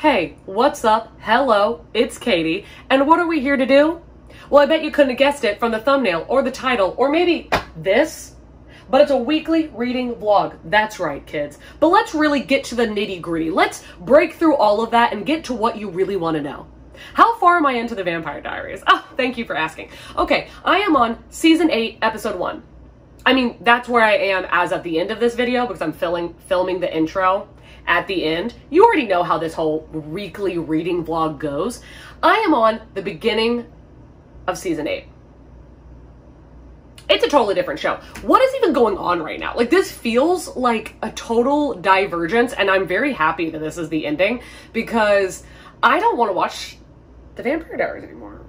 Hey, what's up? Hello, it's Katie. And what are we here to do? Well, I bet you couldn't have guessed it from the thumbnail or the title or maybe this. But it's a weekly reading vlog. That's right, kids. But let's really get to the nitty gritty. Let's break through all of that and get to what you really want to know. How far am I into the Vampire Diaries? Oh, thank you for asking. Okay, I am on season 8, episode 1. I mean, that's where I am as of the end of this video because I'm filming filming the intro at the end. You already know how this whole weekly reading vlog goes. I am on the beginning of season 8. It's a totally different show. What is even going on right now? Like this feels like a total divergence and I'm very happy that this is the ending because I don't want to watch the Vampire Diaries anymore.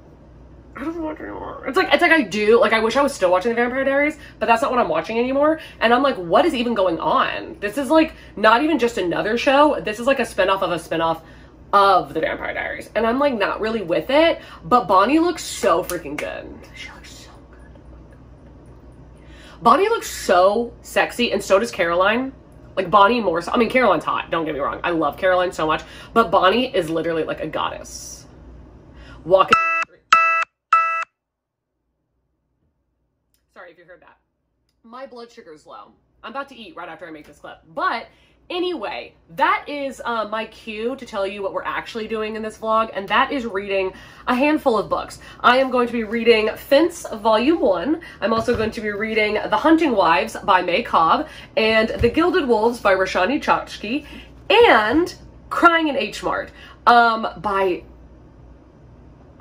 I don't watch anymore. It's like it's like I do. Like I wish I was still watching the Vampire Diaries, but that's not what I'm watching anymore. And I'm like, what is even going on? This is like not even just another show. This is like a spinoff of a spinoff of the Vampire Diaries. And I'm like not really with it. But Bonnie looks so freaking good. She looks so good. Bonnie looks so sexy, and so does Caroline. Like Bonnie more so. I mean, Caroline's hot. Don't get me wrong. I love Caroline so much. But Bonnie is literally like a goddess. Walking. Sorry if you heard that. My blood sugar's low. I'm about to eat right after I make this clip. But anyway, that is uh, my cue to tell you what we're actually doing in this vlog, and that is reading a handful of books. I am going to be reading Fence Volume 1. I'm also going to be reading The Hunting Wives by May Cobb, and The Gilded Wolves by Roshani Chokshi, and Crying in H Mart um, by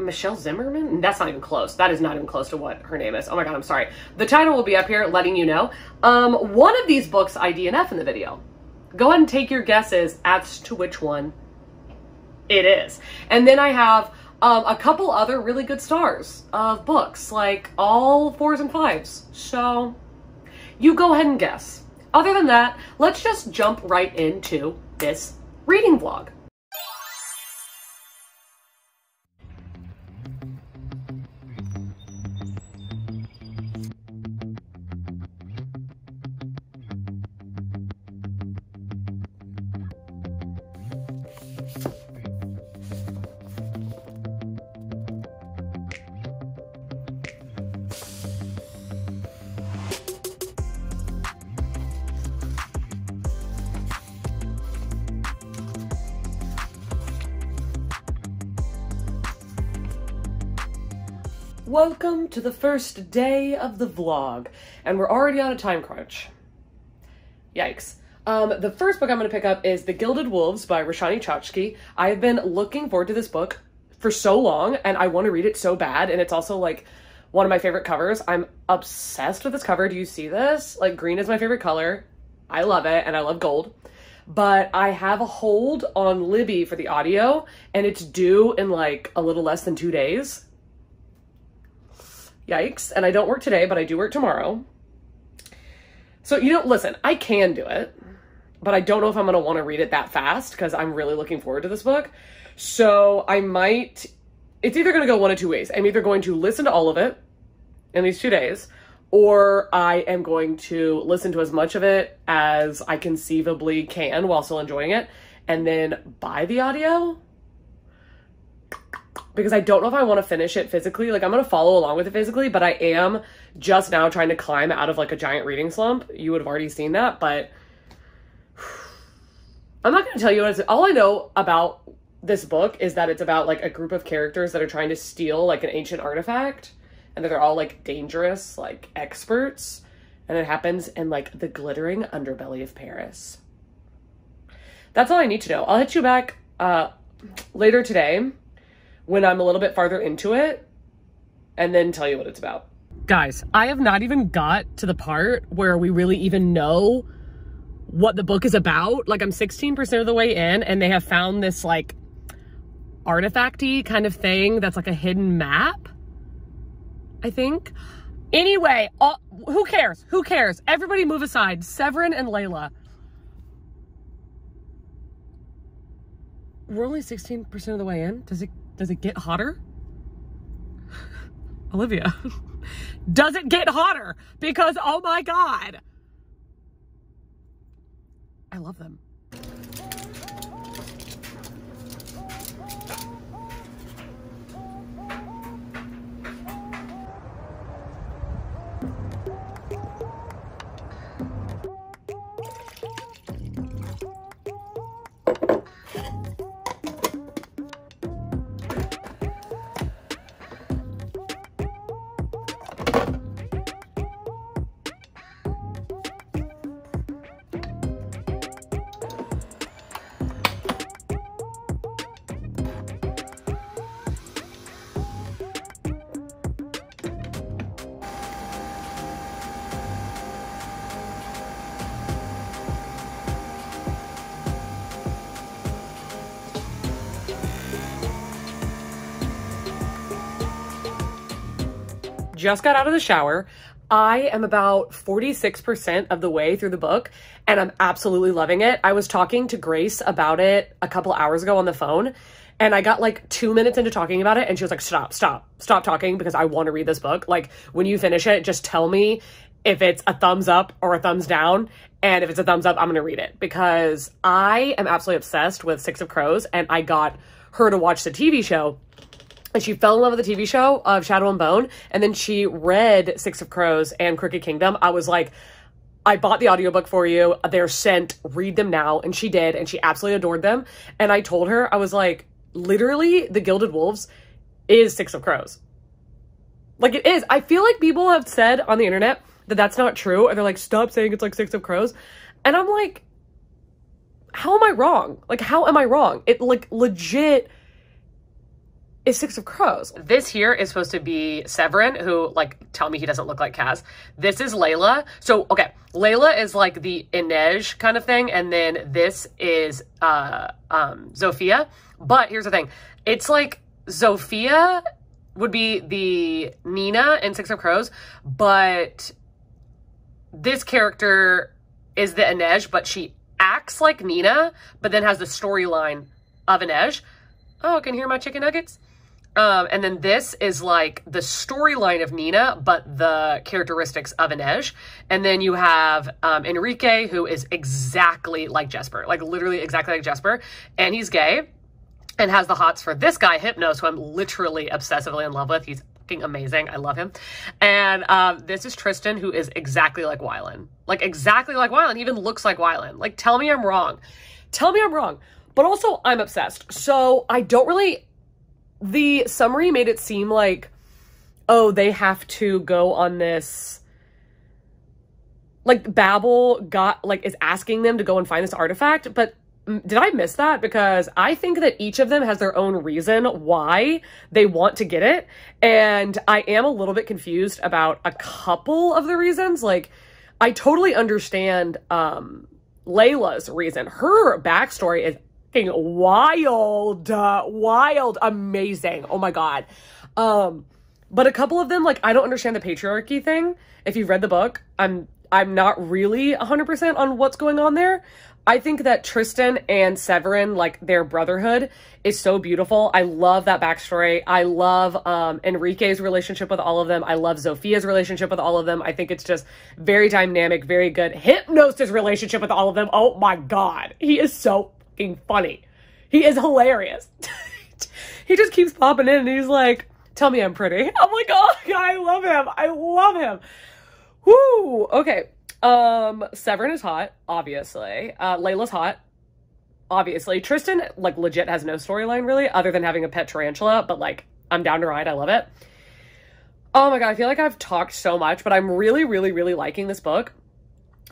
Michelle Zimmerman? That's not even close. That is not even close to what her name is. Oh my god, I'm sorry. The title will be up here letting you know. Um, one of these books I DNF in the video. Go ahead and take your guesses as to which one it is. And then I have um, a couple other really good stars of books, like all fours and fives. So you go ahead and guess. Other than that, let's just jump right into this reading vlog. To the first day of the vlog, and we're already on a time crunch. Yikes. Um, the first book I'm going to pick up is The Gilded Wolves by Roshani Chokshi. I've been looking forward to this book for so long, and I want to read it so bad, and it's also like one of my favorite covers. I'm obsessed with this cover. Do you see this? Like, green is my favorite color. I love it, and I love gold. But I have a hold on Libby for the audio, and it's due in like a little less than two days Yikes. And I don't work today, but I do work tomorrow. So, you know, listen, I can do it, but I don't know if I'm going to want to read it that fast because I'm really looking forward to this book. So I might, it's either going to go one of two ways. I'm either going to listen to all of it in these two days, or I am going to listen to as much of it as I conceivably can while still enjoying it, and then buy the audio because I don't know if I want to finish it physically. Like I'm going to follow along with it physically, but I am just now trying to climb out of like a giant reading slump. You would have already seen that, but I'm not going to tell you what it's all I know about this book is that it's about like a group of characters that are trying to steal like an ancient artifact and that they're all like dangerous like experts and it happens in like the glittering underbelly of Paris. That's all I need to know. I'll hit you back uh later today when I'm a little bit farther into it and then tell you what it's about. Guys, I have not even got to the part where we really even know what the book is about. Like I'm 16% of the way in and they have found this like artifacty kind of thing that's like a hidden map. I think. Anyway, all, who cares? Who cares? Everybody move aside. Severin and Laila. We're only 16% of the way in. Does it does it get hotter? Olivia, does it get hotter? Because, oh my God. I love them. Just got out of the shower. I am about 46% of the way through the book and I'm absolutely loving it. I was talking to Grace about it a couple hours ago on the phone and I got like two minutes into talking about it and she was like, stop, stop, stop talking because I want to read this book. Like when you finish it, just tell me if it's a thumbs up or a thumbs down. And if it's a thumbs up, I'm going to read it because I am absolutely obsessed with Six of Crows and I got her to watch the TV show and she fell in love with the TV show of Shadow and Bone, and then she read Six of Crows and Crooked Kingdom. I was like, I bought the audiobook for you. They're sent. Read them now. And she did, and she absolutely adored them. And I told her, I was like, literally, The Gilded Wolves is Six of Crows. Like it is. I feel like people have said on the internet that that's not true, and they're like, stop saying it's like Six of Crows. And I'm like, how am I wrong? Like, how am I wrong? It like legit is Six of Crows. This here is supposed to be Severin, who, like, tell me he doesn't look like Kaz. This is Laila. So, okay, Laila is like the Inej kind of thing, and then this is uh, um, Zofia. But here's the thing it's like Zofia would be the Nina in Six of Crows, but this character is the Inej, but she acts like Nina, but then has the storyline of Inej. Oh, can hear my chicken nuggets. Um, and then this is like the storyline of Nina, but the characteristics of Inej. And then you have um, Enrique, who is exactly like Jesper, like literally exactly like Jesper. And he's gay and has the hots for this guy, Hypnos, who I'm literally obsessively in love with. He's fucking amazing. I love him. And um, this is Tristan, who is exactly like Wylan. Like exactly like Wylan. He even looks like Wylan. Like, tell me I'm wrong. Tell me I'm wrong. But also, I'm obsessed. So I don't really the summary made it seem like, oh, they have to go on this. Like Babel got like is asking them to go and find this artifact, but did I miss that? Because I think that each of them has their own reason why they want to get it. And I am a little bit confused about a couple of the reasons. Like, I totally understand um, Laila's reason. Her backstory is wild, uh, wild, amazing. Oh my god. Um, but a couple of them, like, I don't understand the patriarchy thing. If you've read the book, I'm I'm not really 100% on what's going on there. I think that Tristan and Severin, like their brotherhood, is so beautiful. I love that backstory. I love um, Enrique's relationship with all of them. I love Zofia's relationship with all of them. I think it's just very dynamic, very good. Hypnos' relationship with all of them. Oh my God. He is so fucking funny. He is hilarious. he just keeps popping in and he's like, tell me I'm pretty. I'm like, oh, I love him. I love him. Whoo. Okay. Um, Severin is hot, obviously. Uh, Laila's hot, obviously. Tristan, like, legit has no storyline really, other than having a pet tarantula, but like, I'm down to ride. I love it. Oh my god, I feel like I've talked so much, but I'm really, really, really liking this book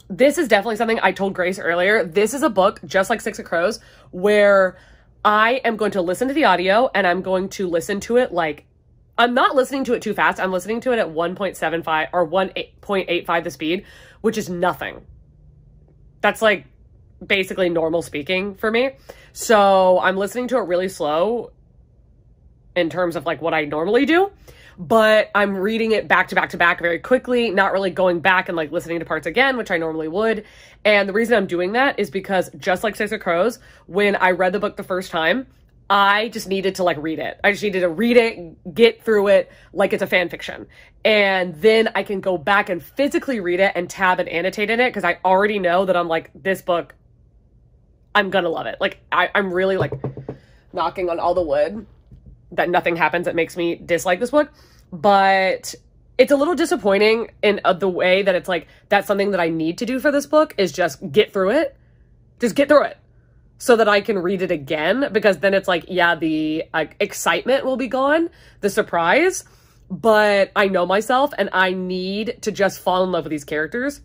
this is definitely something I told Grace earlier. This is a book, just like Six of Crows, where I am going to listen to the audio and I'm going to listen to it like I'm not listening to it too fast. I'm listening to it at 1.75 or 1.85 the speed, which is nothing. That's like basically normal speaking for me. So I'm listening to it really slow in terms of like what I normally do but I'm reading it back to back to back very quickly, not really going back and like listening to parts again, which I normally would. And the reason I'm doing that is because just like Six of Crows, when I read the book the first time, I just needed to like read it. I just needed to read it, get through it like it's a fan fiction. And then I can go back and physically read it and tab and annotate in it because I already know that I'm like, this book, I'm gonna love it. Like, I, I'm really like knocking on all the wood that nothing happens that makes me dislike this book, but it's a little disappointing in uh, the way that it's like that's something that I need to do for this book is just get through it. Just get through it so that I can read it again because then it's like yeah, the uh, excitement will be gone, the surprise, but I know myself and I need to just fall in love with these characters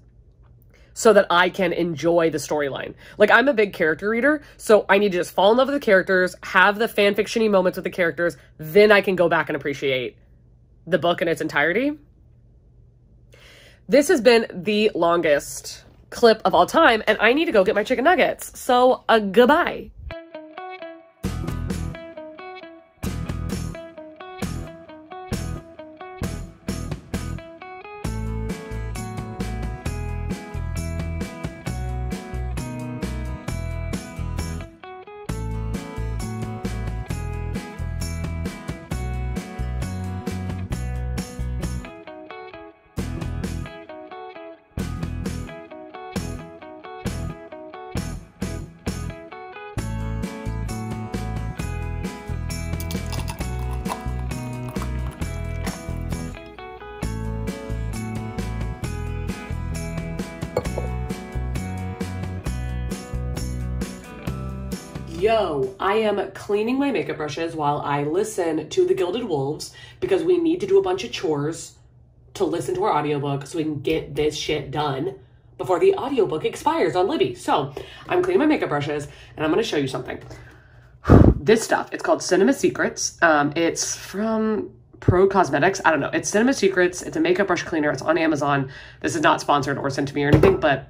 so that I can enjoy the storyline. Like I'm a big character reader, so I need to just fall in love with the characters, have the fan fictiony moments with the characters, then I can go back and appreciate the book in its entirety. This has been the longest clip of all time, and I need to go get my chicken nuggets. So, uh, goodbye. I am cleaning my makeup brushes while I listen to The Gilded Wolves because we need to do a bunch of chores to listen to our audiobook so we can get this shit done before the audiobook expires on Libby. So I'm cleaning my makeup brushes and I'm gonna show you something. This stuff, it's called Cinema Secrets. Um, it's from Pro Cosmetics. I don't know. It's Cinema Secrets. It's a makeup brush cleaner. It's on Amazon. This is not sponsored or sent to me or anything, but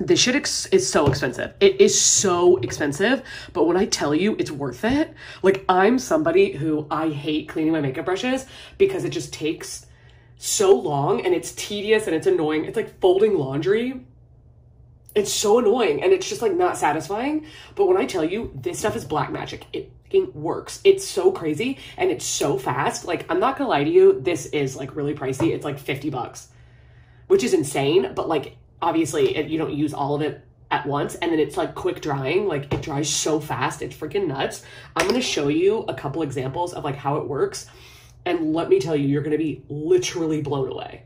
this shit is so expensive. It is so expensive, but when I tell you it's worth it, like I'm somebody who I hate cleaning my makeup brushes because it just takes so long and it's tedious and it's annoying. It's like folding laundry. It's so annoying and it's just like not satisfying. But when I tell you this stuff is black magic, it works. It's so crazy and it's so fast. Like I'm not gonna lie to you, this is like really pricey. It's like 50 bucks, which is insane. But like obviously it, you don't use all of it at once and then it's like quick drying like it dries so fast it's freaking nuts. I'm going to show you a couple examples of like how it works and let me tell you you're going to be literally blown away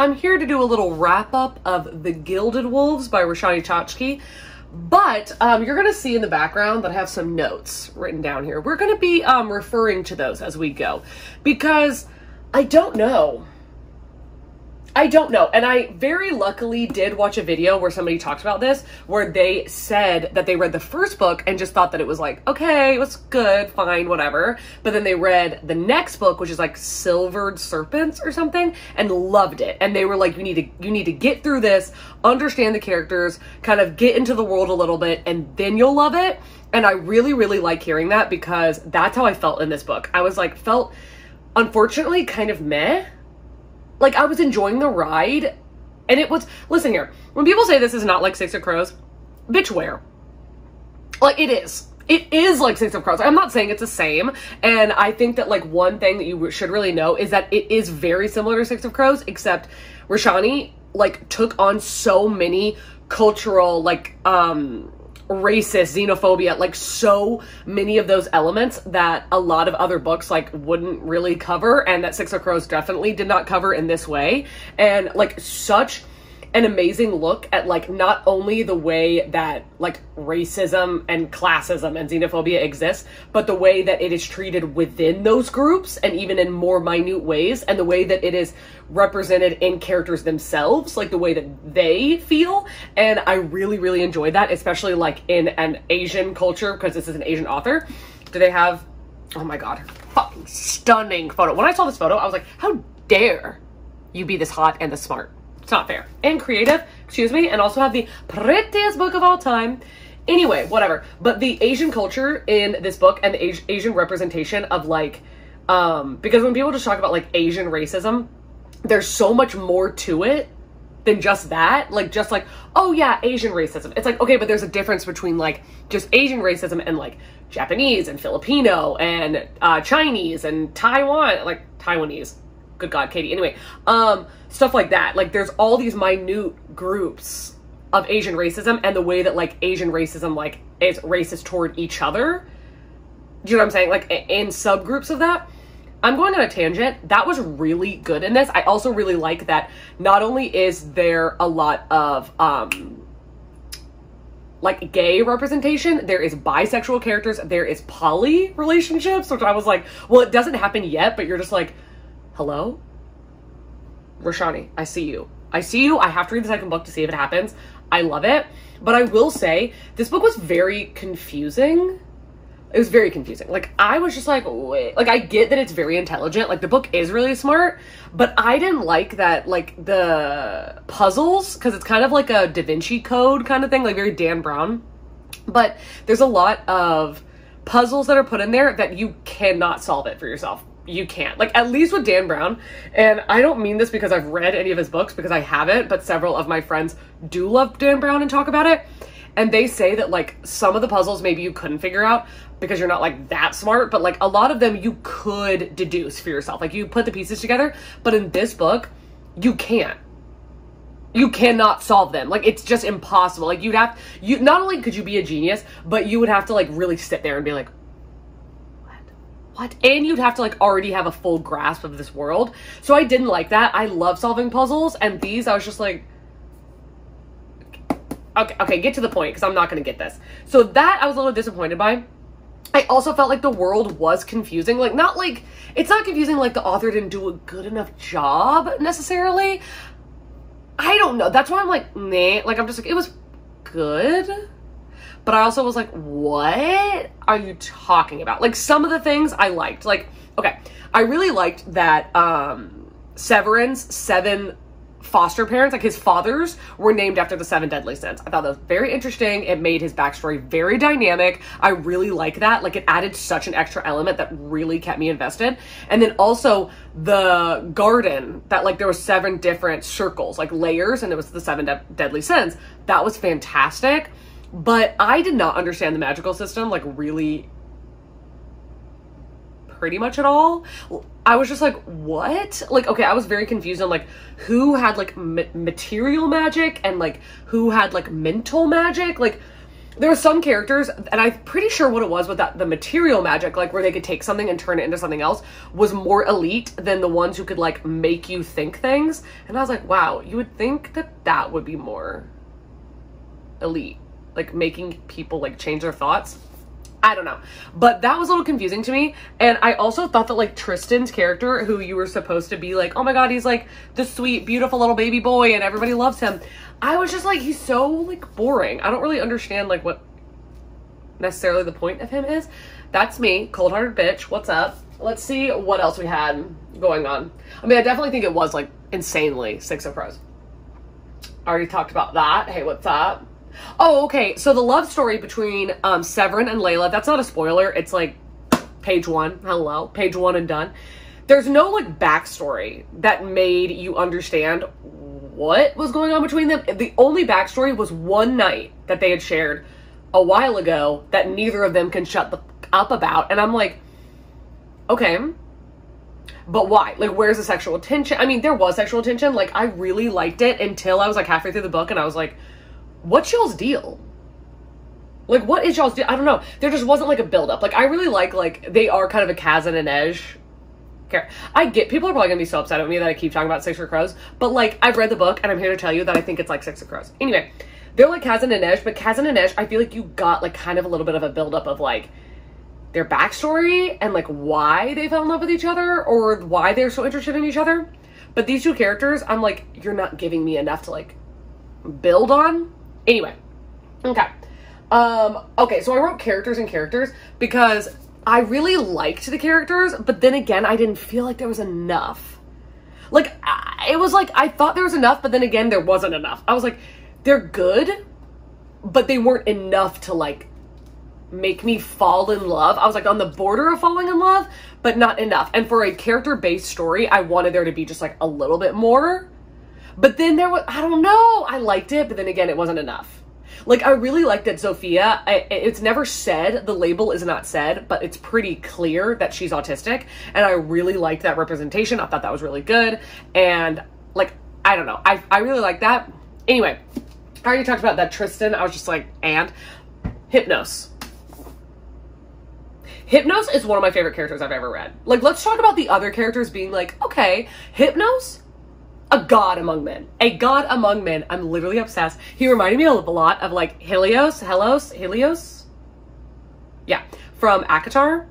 I'm here to do a little wrap up of The Gilded Wolves by Roshani Chokshi. But um, you're going to see in the background that I have some notes written down here. We're going to be um, referring to those as we go because I don't know I don't know. And I very luckily did watch a video where somebody talked about this, where they said that they read the first book and just thought that it was like, okay, it was good, fine, whatever. But then they read the next book, which is like Silvered Serpents or something, and loved it. And they were like, you need to you need to get through this, understand the characters, kind of get into the world a little bit, and then you'll love it. And I really, really like hearing that because that's how I felt in this book. I was like, felt unfortunately kind of meh like I was enjoying the ride and it was listen here. When people say this is not like Six of Crows, bitch where? Like it is. It is like Six of Crows. I'm not saying it's the same. And I think that like one thing that you should really know is that it is very similar to Six of Crows, except Roshani like took on so many cultural like um racist, xenophobia, like so many of those elements that a lot of other books like wouldn't really cover and that Six of Crows definitely did not cover in this way. And like such an amazing look at like not only the way that like racism and classism and xenophobia exists, but the way that it is treated within those groups and even in more minute ways, and the way that it is represented in characters themselves, like the way that they feel. And I really, really enjoyed that, especially like in an Asian culture, because this is an Asian author. Do they have, oh my god, fucking stunning photo. When I saw this photo, I was like, how dare you be this hot and this smart? It's not fair. And creative, excuse me, and also have the prettiest book of all time. Anyway, whatever. But the Asian culture in this book and the Asian representation of like, um, because when people just talk about like Asian racism, there's so much more to it than just that. Like just like, oh yeah, Asian racism. It's like, okay, but there's a difference between like just Asian racism and like Japanese and Filipino and uh, Chinese and Taiwan, like Taiwanese. Good God, Katie. Anyway, um, stuff like that. Like there's all these minute groups of Asian racism and the way that like Asian racism like is racist toward each other. Do you know what I'm saying? Like in subgroups of that. I'm going on a tangent. That was really good in this. I also really like that not only is there a lot of um like gay representation, there is bisexual characters, there is poly relationships, which I was like, well, it doesn't happen yet, but you're just like, hello? Roshani, I see you. I see you. I have to read the second book to see if it happens. I love it. But I will say, this book was very confusing. It was very confusing. Like, I was just like, wait. Like, I get that it's very intelligent. Like, the book is really smart. But I didn't like that, like, the puzzles, because it's kind of like a Da Vinci Code kind of thing, like very Dan Brown. But there's a lot of puzzles that are put in there that you cannot solve it for yourself you can't. Like at least with Dan Brown, and I don't mean this because I've read any of his books because I haven't, but several of my friends do love Dan Brown and talk about it. And they say that like some of the puzzles maybe you couldn't figure out because you're not like that smart, but like a lot of them you could deduce for yourself. Like you put the pieces together, but in this book, you can't. You cannot solve them. Like it's just impossible. Like you'd have you not only could you be a genius, but you would have to like really sit there and be like, what? And you'd have to like already have a full grasp of this world. So I didn't like that. I love solving puzzles, and these I was just like, okay, okay, get to the point because I'm not gonna get this. So that I was a little disappointed by. I also felt like the world was confusing. Like, not like, it's not confusing like the author didn't do a good enough job necessarily. I don't know. That's why I'm like, nah. Like, I'm just like, it was good but I also was like, what are you talking about? Like some of the things I liked. Like, okay, I really liked that um Severin's seven foster parents, like his fathers, were named after the seven deadly sins. I thought that was very interesting. It made his backstory very dynamic. I really like that. Like it added such an extra element that really kept me invested. And then also the garden that like there were seven different circles, like layers, and it was the seven de- deadly sins. That was fantastic. But I did not understand the magical system like really pretty much at all. I was just like, what? Like, okay, I was very confused on like who had like ma- material magic and like who had like mental magic. Like, there were some characters, and I'm pretty sure what it was with that the material magic, like where they could take something and turn it into something else, was more elite than the ones who could like make you think things. And I was like, wow, you would think that that would be more elite like making people like change their thoughts. I don't know. But that was a little confusing to me. And I also thought that like Tristan's character, who you were supposed to be like, oh my god, he's like the sweet, beautiful little baby boy and everybody loves him. I was just like, he's so like boring. I don't really understand like what necessarily the point of him is. That's me, cold hearted bitch. What's up? Let's see what else we had going on. I mean, I definitely think it was like insanely Six of Crows. Already talked about that. Hey, what's up? Oh, okay. So the love story between um, Severin and Laila, that's not a spoiler. It's like page one. Hello. Page one and done. There's no like backstory that made you understand what was going on between them. The only backstory was one night that they had shared a while ago that neither of them can shut the up about. And I'm like, okay, but why? Like, where's the sexual tension? I mean, there was sexual tension. Like, I really liked it until I was like halfway through the book and I was like, what's y'all's deal? Like, what is y'all's deal? I don't know. There just wasn't like a build up. Like, I really like like they are kind of a Kaz and Inej. Care. I get people are probably gonna be so upset at me that I keep talking about Six of Crows, but like I've read the book and I'm here to tell you that I think it's like Six of Crows. Anyway, they're like Kaz and Inej, but Kaz and Inej, I feel like you got like kind of a little bit of a build up of like their backstory and like why they fell in love with each other or why they're so interested in each other. But these two characters, I'm like, you're not giving me enough to like build on. Anyway, okay. Um, okay, so I wrote characters and characters because I really liked the characters, but then again, I didn't feel like there was enough. Like, it was like, I thought there was enough, but then again, there wasn't enough. I was like, they're good, but they weren't enough to, like, make me fall in love. I was, like, on the border of falling in love, but not enough. And for a character-based story, I wanted there to be just, like, a little bit more But then there was, I don't know, I liked it, but then again, it wasn't enough. Like, I really liked that Zofia, I, it's never said, the label is not said, but it's pretty clear that she's autistic. And I really liked that representation. I thought that was really good. And, like, I don't know, I, I really like that. Anyway, I already talked about that Tristan. I was just like, and Hypnos. Hypnos is one of my favorite characters I've ever read. Like, let's talk about the other characters being like, okay, Hypnos, a god among men. A god among men. I'm literally obsessed. He reminded me of a lot of like Helios, Helos, Helios? Yeah, from ACOTAR.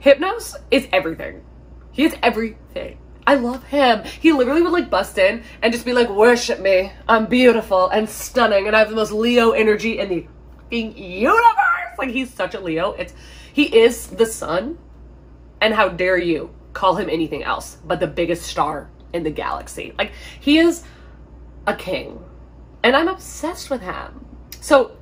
Hypnos is everything. He is everything. I love him. He literally would like bust in and just be like, worship me. I'm beautiful and stunning and I have the most Leo energy in the universe. Like he's such a Leo. It's he is the sun. And how dare you call him anything else but the biggest star in the galaxy. Like he is a king. And I'm obsessed with him. So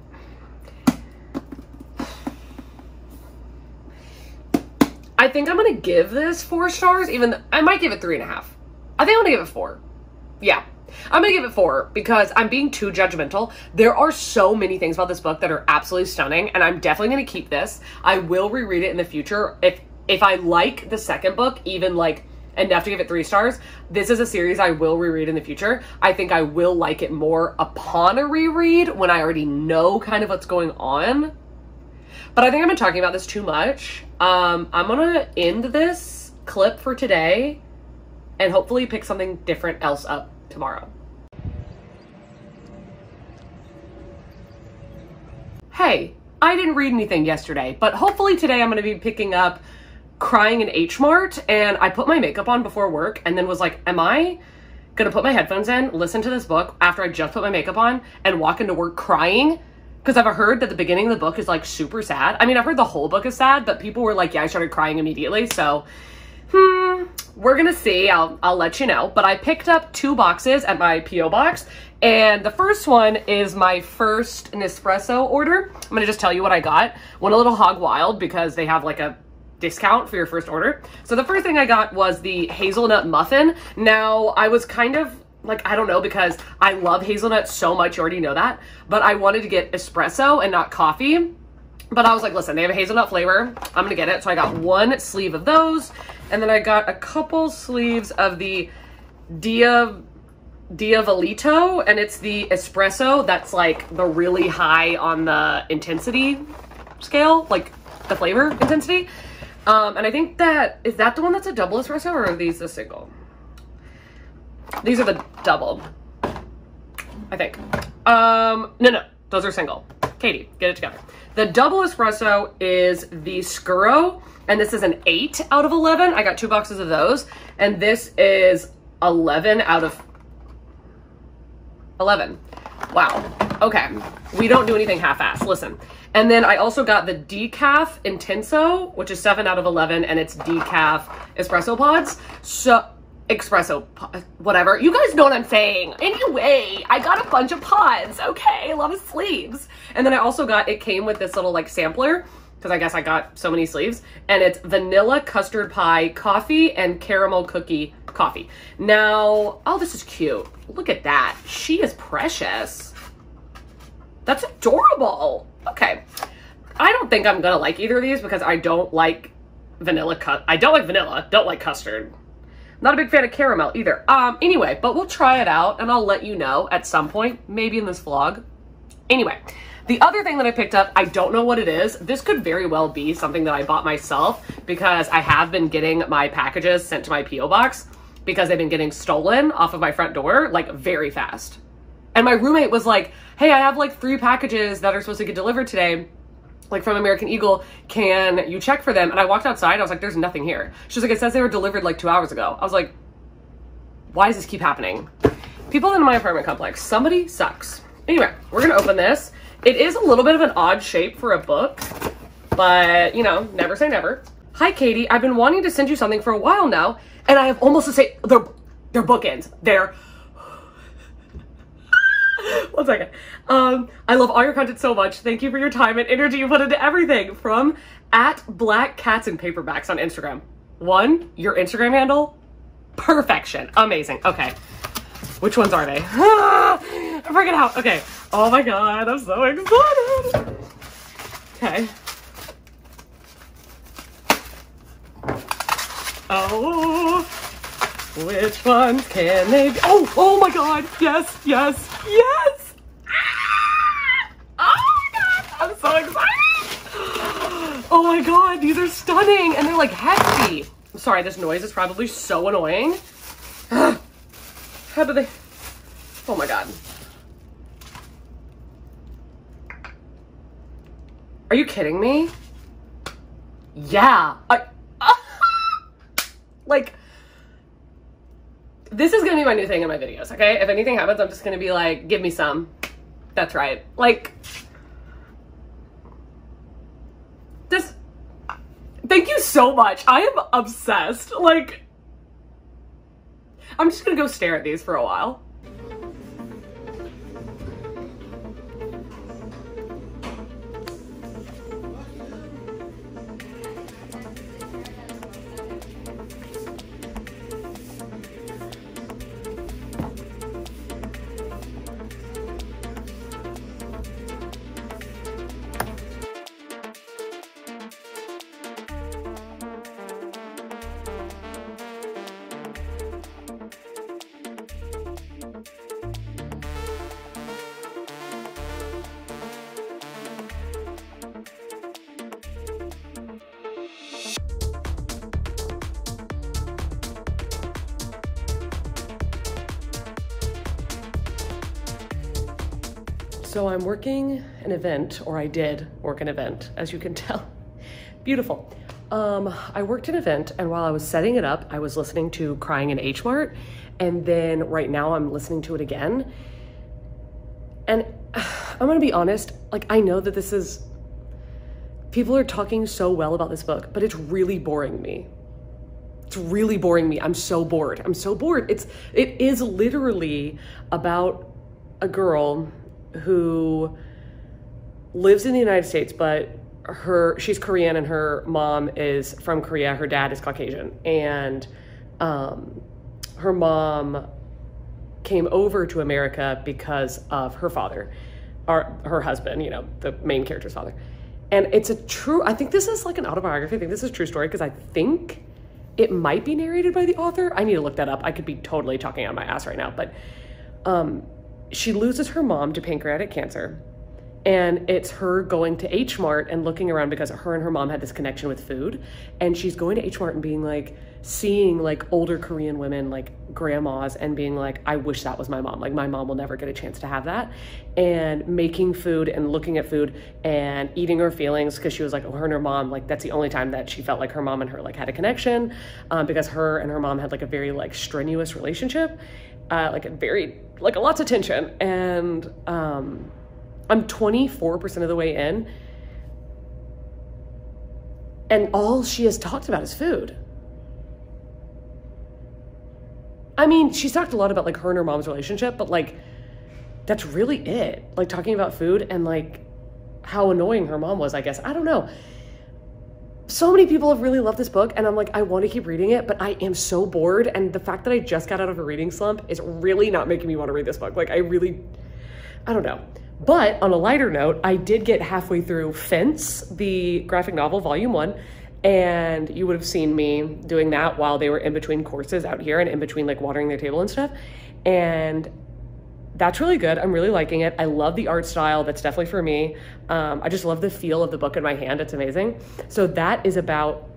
I think I'm gonna give this four stars, even I might give it three and a half. I think I'm gonna give it four. Yeah. I'm gonna give it four because I'm being too judgmental. There are so many things about this book that are absolutely stunning, and I'm definitely gonna keep this. I will reread it in the future. If if I like the second book, even like enough to give it three stars, this is a series I will reread in the future. I think I will like it more upon a reread when I already know kind of what's going on. But I think I've been talking about this too much. Um, I'm gonna end this clip for today and hopefully pick something different else up tomorrow. Hey, I didn't read anything yesterday, but hopefully today I'm going to be picking up Crying in H Mart and I put my makeup on before work and then was like, am I to put my headphones in, listen to this book after I just put my makeup on and walk into work crying? Because I've heard that the beginning of the book is like super sad. I mean, I've heard the whole book is sad, but people were like, yeah, I started crying immediately. So hmm, we're gonna see. I'll I'll let you know. But I picked up two boxes at my PO box, and the first one is my first Nespresso order. I'm gonna just tell you what I got. Went a little hog wild because they have like a discount for your first order. So the first thing I got was the hazelnut muffin. Now I was kind of like I don't know because I love hazelnut so much. You already know that, but I wanted to get espresso and not coffee. But I was like, listen, they have a hazelnut flavor. I'm gonna get it. So I got one sleeve of those. And then I got a couple sleeves of the Dia Diavolitto, and it's the espresso that's like the really high on the intensity scale, like the flavor intensity. Um, and I think that, is that the one that's a double espresso or are these a single? These are the double, I think. Um, no, no, those are single. Katie, get it together. The double espresso is the Scuro, and this is an 8 out of 11. I got two boxes of those, and this is 11 out of 11. Wow. Okay. We don't do anything half-ass. Listen. And then I also got the decaf intenso, which is 7 out of 11, and it's decaf espresso pods. So espresso, whatever. You guys know what I'm saying. Anyway, I got a bunch of pods, okay? A lot of sleeves. And then I also got, it came with this little like sampler, because I guess I got so many sleeves, and it's vanilla custard pie coffee and caramel cookie coffee. Now, oh, this is cute. Look at that. She is precious. That's adorable. Okay. I don't think I'm gonna like either of these because I don't like vanilla cut. I don't like vanilla. Don't like custard. Not a big fan of caramel either. Um, anyway, but we'll try it out and I'll let you know at some point, maybe in this vlog. Anyway, the other thing that I picked up, I don't know what it is. This could very well be something that I bought myself because I have been getting my packages sent to my P.O. box because they've been getting stolen off of my front door like very fast. And my roommate was like, hey, I have like three packages that are supposed to get delivered today like from American Eagle, can you check for them? And I walked outside, I was like, there's nothing here. She's like, it says they were delivered like two hours ago. I was like, why does this keep happening? People in my apartment complex, somebody sucks. Anyway, we're gonna open this. It is a little bit of an odd shape for a book, but you know, never say never. Hi, Katie. I've been wanting to send you something for a while now, and I have almost to say they're they're bookends. They're One second. Um, I love all your content so much. Thank you for your time and energy you put into everything. From at Black Cats and Paperbacks on Instagram. One, your Instagram handle Perfection. Amazing. Okay. Which ones are they? I'm freaking out. Okay. Oh my god, I'm so excited. Okay. Oh, which ones can they be? Oh, oh my god. Yes, yes, yes. Ah! Oh my god, I'm so excited. Oh my god, these are stunning and they're like hefty. I'm sorry, this noise is probably so annoying. How do they? Oh my god. Are you kidding me? Yeah. I, like, this is gonna be my new thing in my videos, okay? If anything happens, I'm just gonna be like, give me some. That's right. Like, this, thank you so much. I am obsessed. Like, I'm just gonna go stare at these for a while. So I'm working an event, or I did work an event, as you can tell. Beautiful. Um, I worked an event, and while I was setting it up, I was listening to Crying in H Mart, and then right now I'm listening to it again. And I'm gonna be honest, like, I know that this is, people are talking so well about this book, but it's really boring me. It's really boring me. I'm so bored. I'm so bored. It's, it is literally about a girl who lives in the United States, but her she's Korean and her mom is from Korea. Her dad is Caucasian, and um, her mom came over to America because of her father, or her husband. You know, the main character's father. And it's a true. I think this is like an autobiography. I think this is a true story because I think it might be narrated by the author. I need to look that up. I could be totally talking on my ass right now, but um, she loses her mom to pancreatic cancer and it's her going to H Mart and looking around because her and her mom had this connection with food. And she's going to H Mart and being like, seeing like older Korean women, like grandmas, and being like, I wish that was my mom. Like, my mom will never get a chance to have that. And making food and looking at food and eating her feelings because she was like, oh, her and her mom, like, that's the only time that she felt like her mom and her like had a connection um, because her and her mom had like a very like strenuous relationship, uh, like a very, like lots of tension. And, um, I'm 24% of the way in. And all she has talked about is food. I mean, she's talked a lot about like her and her mom's relationship, but like that's really it. Like talking about food and like how annoying her mom was, I guess. I don't know. So many people have really loved this book, and I'm like, I want to keep reading it, but I am so bored. And the fact that I just got out of a reading slump is really not making me want to read this book. Like, I really, I don't know. But on a lighter note, I did get halfway through Fence, the graphic novel, volume one, and you would have seen me doing that while they were in between courses out here and in between like watering their table and stuff. And that's really good. I'm really liking it. I love the art style. That's definitely for me. Um, I just love the feel of the book in my hand. It's amazing. So that is about.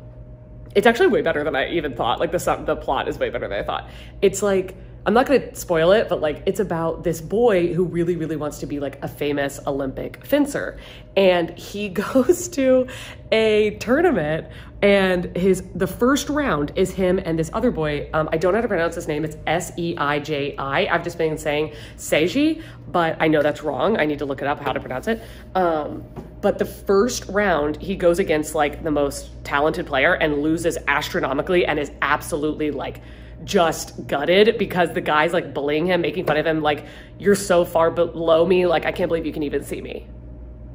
It's actually way better than I even thought. Like the the plot is way better than I thought. It's like I'm not going to spoil it, but like it's about this boy who really, really wants to be like a famous Olympic fencer. And he goes to a tournament and his the first round is him and this other boy. Um, I don't know how to pronounce his name. It's S E I J I. I've just been saying Seiji, but I know that's wrong. I need to look it up how to pronounce it. Um, but the first round, he goes against like the most talented player and loses astronomically and is absolutely like just gutted because the guy's like bullying him, making fun of him, like, you're so far below me, like, I can't believe you can even see me.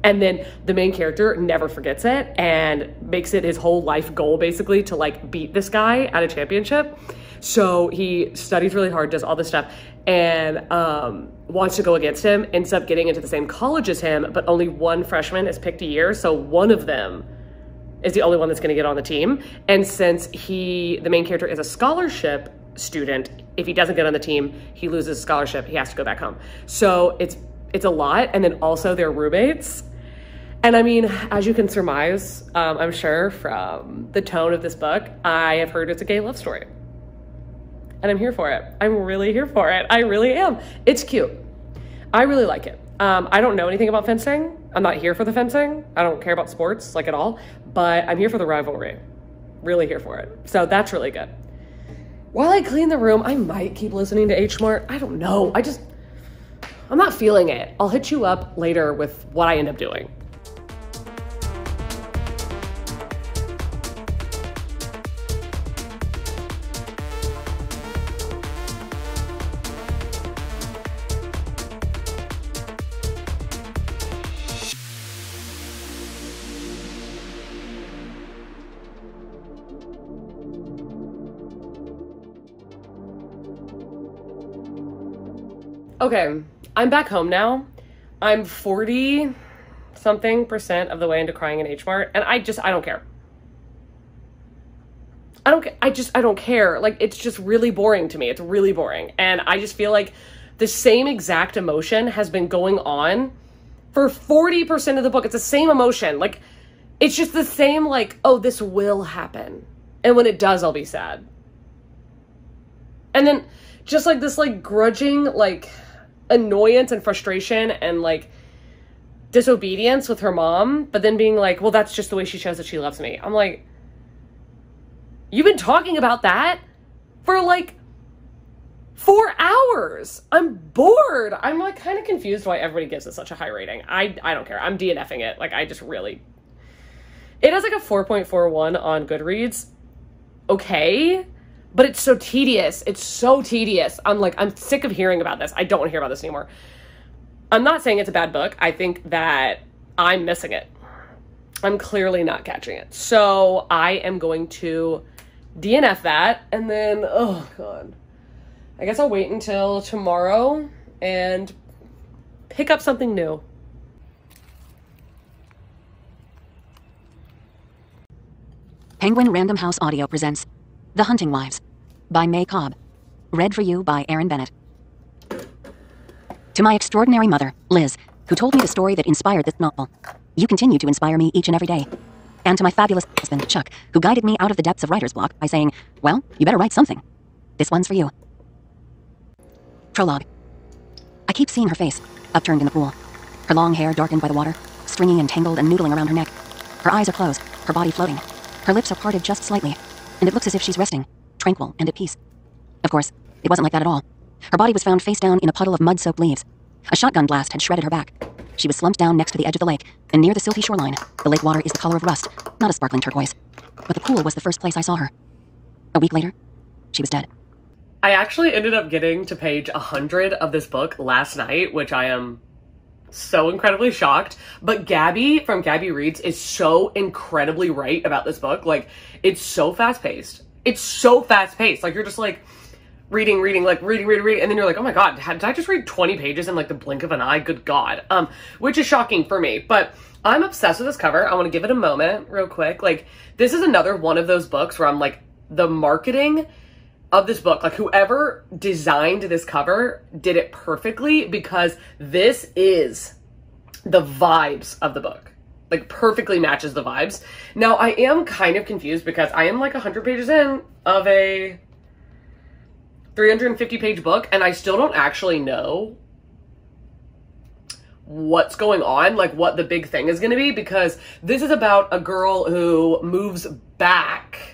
And then the main character never forgets it and makes it his whole life goal basically to like beat this guy at a championship. So he studies really hard, does all this stuff, and um, wants to go against him. Ends up getting into the same college as him, but only one freshman is picked a year. So one of them is the only one that's going to get on the team. And since he, the main character, is a scholarship student, if he doesn't get on the team, he loses scholarship. He has to go back home. So it's it's a lot. And then also they're roommates. And I mean, as you can surmise, um, I'm sure from the tone of this book, I have heard it's a gay love story. And I'm here for it. I'm really here for it. I really am. It's cute. I really like it. Um, I don't know anything about fencing. I'm not here for the fencing. I don't care about sports like at all, but I'm here for the rivalry. Really here for it. So that's really good. While I clean the room, I might keep listening to H Mart. I don't know. I just, I'm not feeling it. I'll hit you up later with what I end up doing. Okay, I'm back home now. I'm 40 something percent of the way into crying in H Mart, and I just, I don't care. I don't, I just, I don't care. Like, it's just really boring to me. It's really boring. And I just feel like the same exact emotion has been going on for 40% of the book. It's the same emotion. Like, it's just the same, like, oh, this will happen. And when it does, I'll be sad. And then just like this, like, grudging, like, annoyance and frustration and like disobedience with her mom, but then being like, well, that's just the way she shows that she loves me. I'm like, you've been talking about that for like four hours. I'm bored. I'm like kind of confused why everybody gives it such a high rating. I I don't care. I'm DNFing it. Like I just really. It has like a 4.41 on Goodreads. Okay but it's so tedious. It's so tedious. I'm like, I'm sick of hearing about this. I don't want to hear about this anymore. I'm not saying it's a bad book. I think that I'm missing it. I'm clearly not catching it. So I am going to DNF that and then, oh God. I guess I'll wait until tomorrow and pick up something new. Penguin Random House Audio presents the Hunting Wives by May Cobb. Read for you by Erin Bennett. To my extraordinary mother, Liz, who told me the story that inspired this novel. You continue to inspire me each and every day. And to my fabulous husband, Chuck, who guided me out of the depths of writer's block by saying, Well, you better write something. This one's for you. Prologue. I keep seeing her face, upturned in the pool. Her long hair darkened by the water, stringy and tangled and noodling around her neck. Her eyes are closed, her body floating. Her lips are parted just slightly, and it looks as if she's resting, tranquil and at peace. Of course, it wasn't like that at all. Her body was found face down in a puddle of mud soaked leaves. A shotgun blast had shredded her back. She was slumped down next to the edge of the lake, and near the silty shoreline, the lake water is the color of rust, not a sparkling turquoise. But the pool was the first place I saw her. A week later, she was dead. I actually ended up getting to page 100 of this book last night, which I am so incredibly shocked. But Gabby from Gabby Reads is so incredibly right about this book. Like, it's so fast paced. It's so fast paced. Like, you're just like reading, reading, like reading, reading, reading. And then you're like, oh my God, did I just read 20 pages in like the blink of an eye? Good God. Um, which is shocking for me. But I'm obsessed with this cover. I want to give it a moment real quick. Like, this is another one of those books where I'm like, the marketing of this book, like whoever designed this cover did it perfectly because this is the vibes of the book. Like perfectly matches the vibes. Now I am kind of confused because I am like 100 pages in of a 350 page book and I still don't actually know what's going on, like what the big thing is going to be because this is about a girl who moves back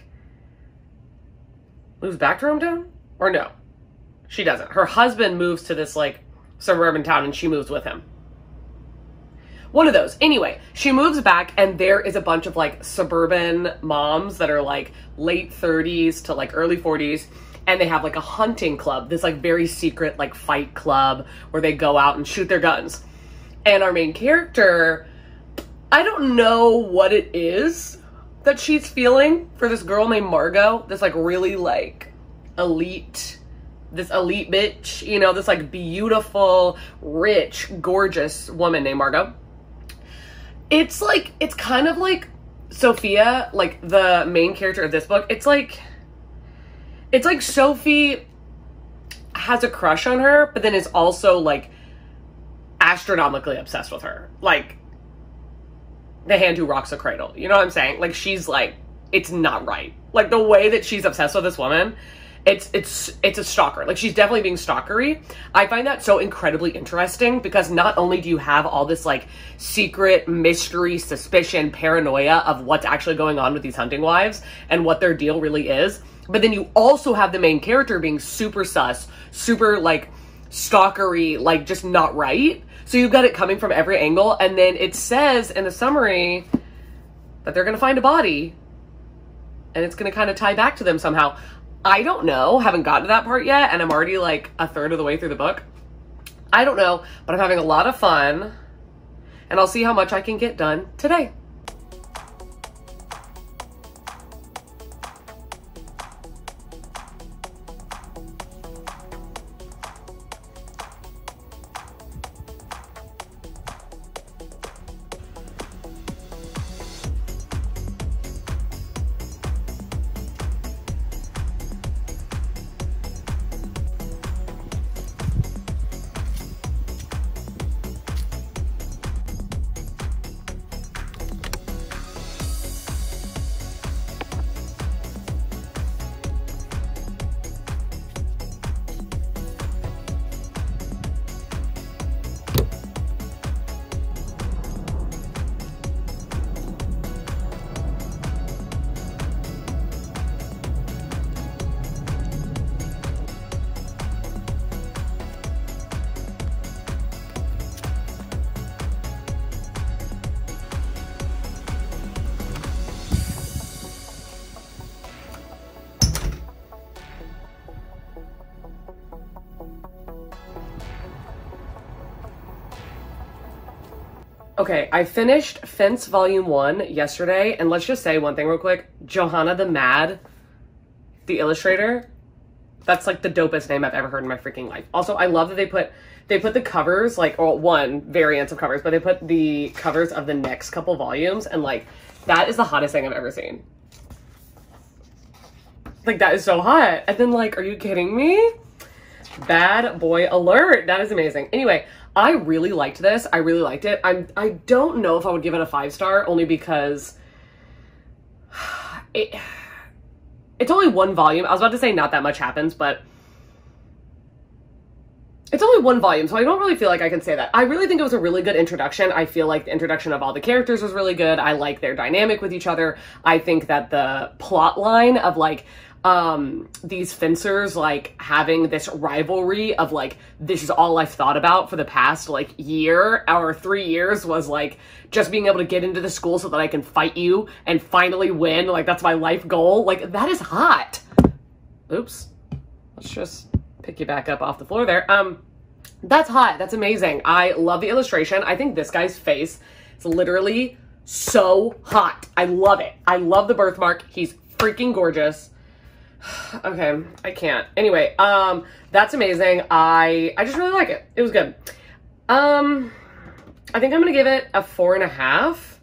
moves back to her hometown? Or no? She doesn't. Her husband moves to this like suburban town and she moves with him. One of those. Anyway, she moves back and there is a bunch of like suburban moms that are like late 30s to like early 40s and they have like a hunting club, this like very secret like fight club where they go out and shoot their guns. And our main character, I don't know what it is that she's feeling for this girl named Margot, this like really like elite this elite bitch, you know, this like beautiful, rich, gorgeous woman named Margot. It's like it's kind of like Sophia, like the main character of this book. It's like it's like Sophie has a crush on her, but then is also like astronomically obsessed with her. Like the hand who rocks a cradle. You know what I'm saying? Like she's like, it's not right. Like the way that she's obsessed with this woman, it's it's it's a stalker. Like she's definitely being stalkery. I find that so incredibly interesting because not only do you have all this like secret mystery, suspicion, paranoia of what's actually going on with these hunting wives and what their deal really is, but then you also have the main character being super sus, super like stalkery, like just not right. So you've got it coming from every angle, and then it says in the summary that they're gonna find a body and it's gonna kind of tie back to them somehow. I don't know, haven't gotten to that part yet, and I'm already like a third of the way through the book. I don't know, but I'm having a lot of fun, and I'll see how much I can get done today. I finished Fence Volume 1 yesterday, and let's just say one thing real quick. Johanna the Mad, the illustrator, that's like the dopest name I've ever heard in my freaking life. Also, I love that they put they put the covers, like or one variants of covers, but they put the covers of the next couple volumes, and like that is the hottest thing I've ever seen. Like that is so hot. And then like, are you kidding me? Bad boy alert. That is amazing. Anyway, I really liked this. I really liked it. I'm I don't know if I would give it a five star only because it it's only one volume. I was about to say not that much happens, but it's only one volume, so I don't really feel like I can say that. I really think it was a really good introduction. I feel like the introduction of all the characters was really good. I like their dynamic with each other. I think that the plot line of like um these fencers like having this rivalry of like this is all I've thought about for the past like year or 3 years was like just being able to get into the school so that I can fight you and finally win like that's my life goal. Like that is hot. Oops. Let's just pick you back up off the floor there. Um that's hot. That's amazing. I love the illustration. I think this guy's face is literally so hot. I love it. I love the birthmark. He's freaking gorgeous okay, I can't. Anyway, um, that's amazing. I I just really like it. It was good. Um, I think I'm gonna give it a four and a half.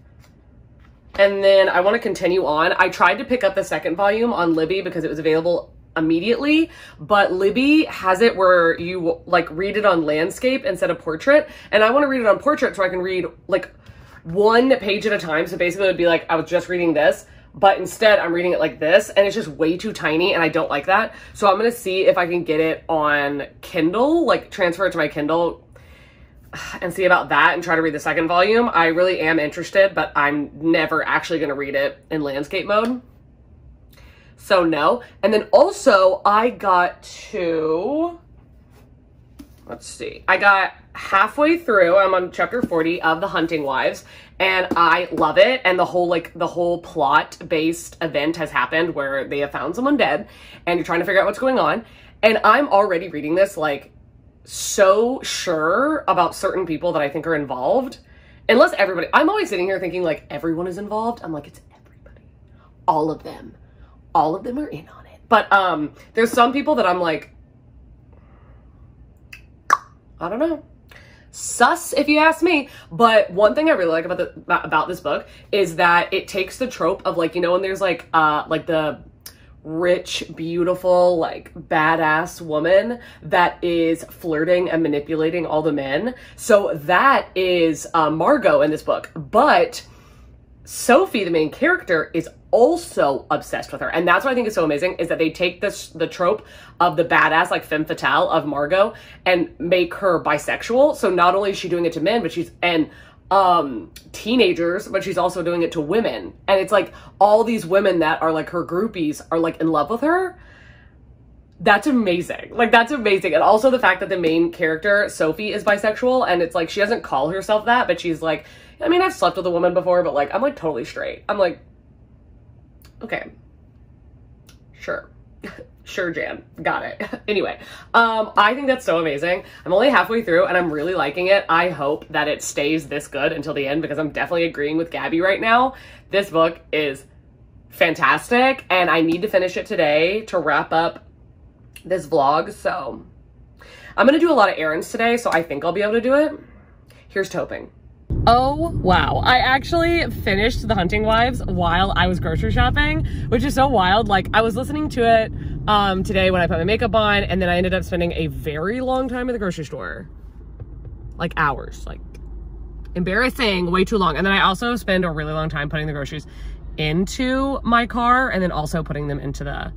And then I want to continue on. I tried to pick up the second volume on Libby because it was available immediately, but Libby has it where you like read it on landscape instead of portrait, and I want to read it on portrait so I can read like one page at a time. So basically, it would be like I was just reading this, but instead I'm reading it like this and it's just way too tiny and I don't like that. So I'm gonna see if I can get it on Kindle, like transfer it to my Kindle and see about that and try to read the second volume. I really am interested, but I'm never actually gonna read it in landscape mode. So no. And then also I got to, let's see, I got halfway through, I'm on chapter 40 of The Hunting Wives, and I love it. And the whole, like, the whole plot based event has happened where they have found someone dead and you're trying to figure out what's going on. And I'm already reading this, like, so sure about certain people that I think are involved. Unless everybody, I'm always sitting here thinking, like, everyone is involved. I'm like, it's everybody. All of them. All of them are in on it. But um, there's some people that I'm like, I don't know. Sus, if you ask me. But one thing I really like about the about this book is that it takes the trope of like you know when there's like uh like the rich, beautiful, like badass woman that is flirting and manipulating all the men. So that is uh, Margot in this book. But Sophie, the main character, is also obsessed with her. And that's what I think is so amazing is that they take this the trope of the badass like femme fatale of Margot and make her bisexual. So not only is she doing it to men, but she's and um teenagers but she's also doing it to women and it's like all these women that are like her groupies are like in love with her that's amazing like that's amazing and also the fact that the main character sophie is bisexual and it's like she doesn't call herself that but she's like i mean i've slept with a woman before but like i'm like totally straight i'm like okay sure Sure, Jan. Got it. anyway, um, I think that's so amazing. I'm only halfway through and I'm really liking it. I hope that it stays this good until the end because I'm definitely agreeing with Gabby right now. This book is fantastic and I need to finish it today to wrap up this vlog. So I'm going to do a lot of errands today, so I think I'll be able to do it. Here's to hoping. Oh, wow. I actually finished The Hunting Wives while I was grocery shopping, which is so wild. Like, I was listening to it um, today when I put my makeup on, and then I ended up spending a very long time in the grocery store. Like, hours. Like, embarrassing, way too long. And then I also spend a really long time putting the groceries into my car and then also putting them into the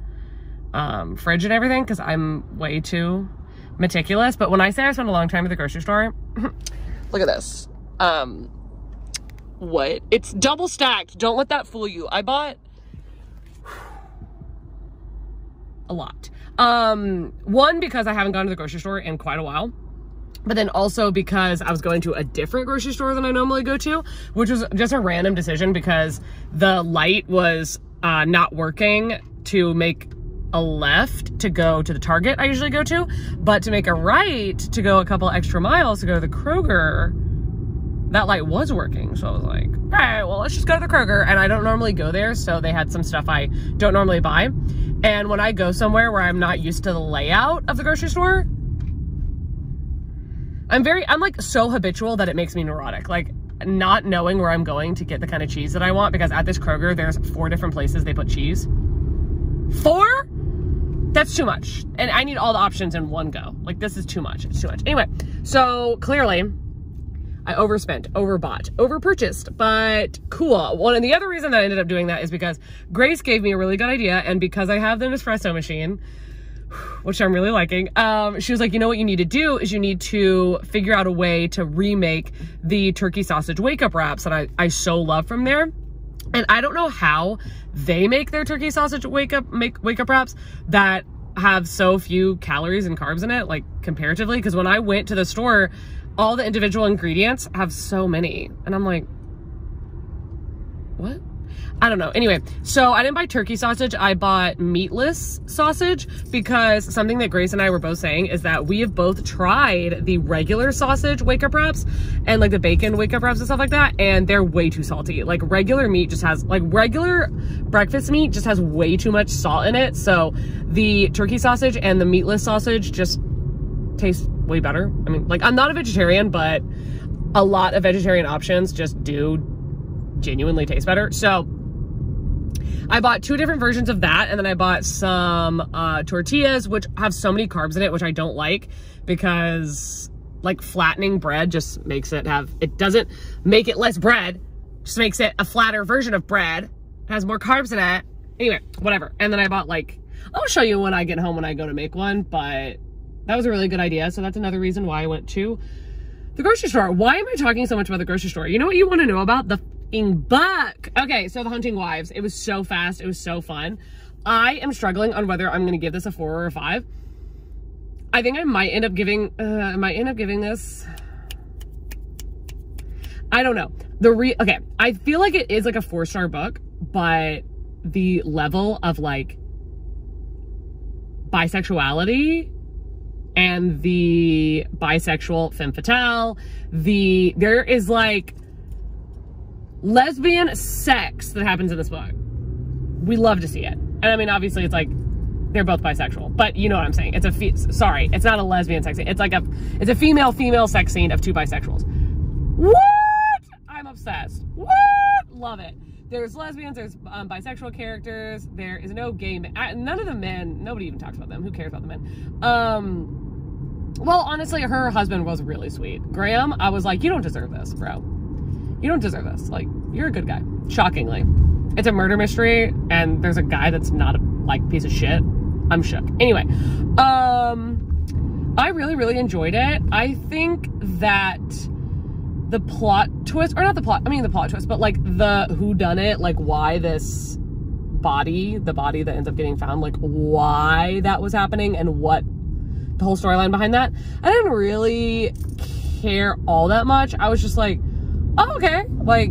um, fridge and everything because I'm way too meticulous. But when I say I spend a long time at the grocery store, look at this. Um, what? It's double stacked. Don't let that fool you. I bought a lot. Um, one, because I haven't gone to the grocery store in quite a while. But then also because I was going to a different grocery store than I normally go to, which was just a random decision because the light was uh, not working to make a left to go to the Target I usually go to, but to make a right to go a couple extra miles to go to the Kroger, that light was working. So I was like, all right, well, let's just go to the Kroger. And I don't normally go there, so they had some stuff I don't normally buy. And when I go somewhere where I'm not used to the layout of the grocery store, I'm very, I'm like so habitual that it makes me neurotic. Like not knowing where I'm going to get the kind of cheese that I want because at this Kroger, there's four different places they put cheese. Four? That's too much. And I need all the options in one go. Like this is too much. It's too much. Anyway, so clearly I overspent, overbought, overpurchased, but cool. One and the other reason that I ended up doing that is because Grace gave me a really good idea, and because I have the Nespresso machine, which I'm really liking, um, she was like, you know what you need to do is you need to figure out a way to remake the turkey sausage wake up wraps that I, I so love from there. And I don't know how they make their turkey sausage wake up make wake up wraps that have so few calories and carbs in it, like comparatively. Because when I went to the store, all the individual ingredients have so many. And I'm like, what? I don't know. Anyway, so I didn't buy turkey sausage. I bought meatless sausage because something that Grace and I were both saying is that we have both tried the regular sausage wake up wraps and like the bacon wake up wraps and stuff like that. And they're way too salty. Like regular meat just has like regular breakfast meat just has way too much salt in it. So the turkey sausage and the meatless sausage just taste way better. I mean, like I'm not a vegetarian, but a lot of vegetarian options just do genuinely taste better. So I bought two different versions of that, and then I bought some uh, tortillas, which have so many carbs in it, which I don't like because like flattening bread just makes it have, it doesn't make it less bread, just makes it a flatter version of bread. It has more carbs in it. Anyway, whatever. And then I bought like, I'll show you when I get home when I go to make one, but that was a really good idea. So that's another reason why I went to the grocery store. Why am I talking so much about the grocery store? You know what you want to know about? The book. Okay, so The Hunting Wives. It was so fast. It was so fun. I am struggling on whether I'm going to give this a four or a five. I think I might end up giving, uh, I might end up giving this, I don't know. The re, okay, I feel like it is like a four star book, but the level of like bisexuality and the bisexual femme fatale, the, there is like lesbian sex that happens in this book. We love to see it. And I mean, obviously it's like they're both bisexual, but you know what I'm saying. It's a sorry, it's not a lesbian sex scene. It's like a it's a female female sex scene of two bisexuals. What? I'm obsessed. What? Love it. There's lesbians. There's um, bisexual characters. There is no gay. Men. None of the men. Nobody even talks about them. Who cares about the men? Um. Well, honestly, her husband was really sweet. Graham, I was like, you don't deserve this, bro. You don't deserve this. Like, you're a good guy. Shockingly, it's a murder mystery, and there's a guy that's not a like piece of shit. I'm shook. Anyway, um, I really, really enjoyed it. I think that the plot twist, or not the plot, I mean the plot twist, but like the who done it, like why this body, the body that ends up getting found, like why that was happening and what the whole storyline behind that. I didn't really care all that much. I was just like, oh, okay, like